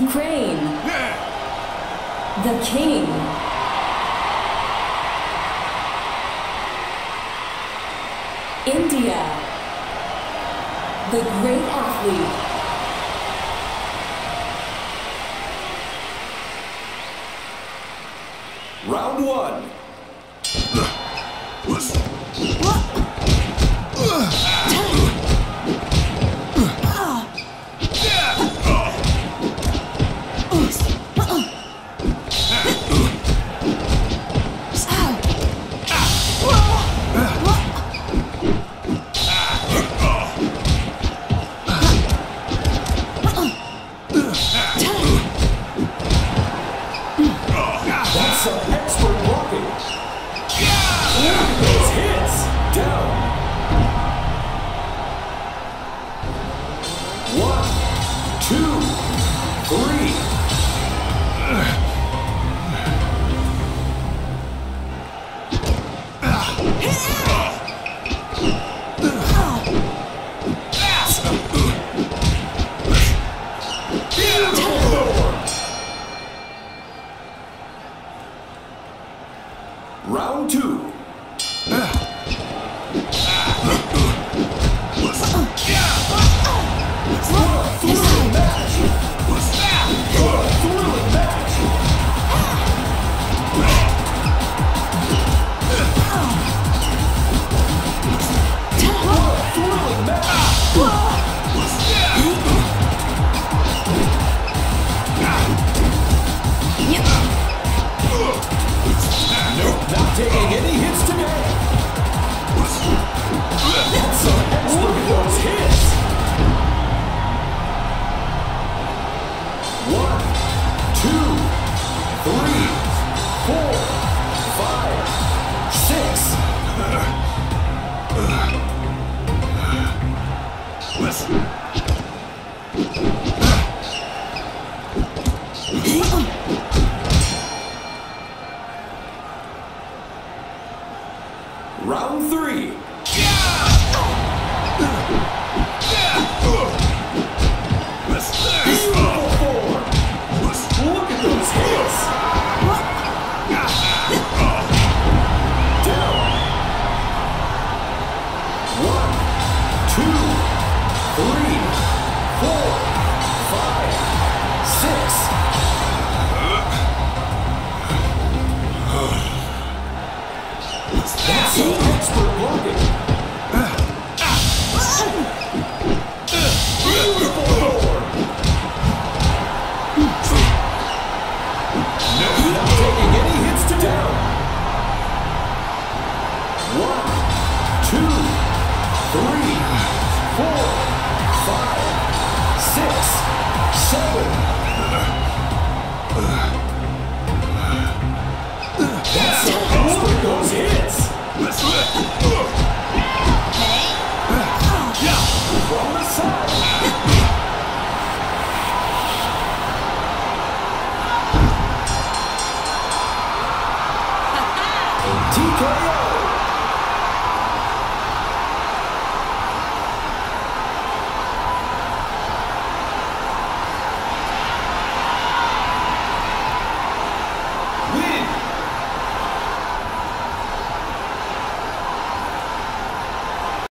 Ukraine. The king. India. The great athlete. Round one. Two, three. Round two. Thrilling match. Round three. Yeah! three, four, five, six. That's it. Yeah, from the side.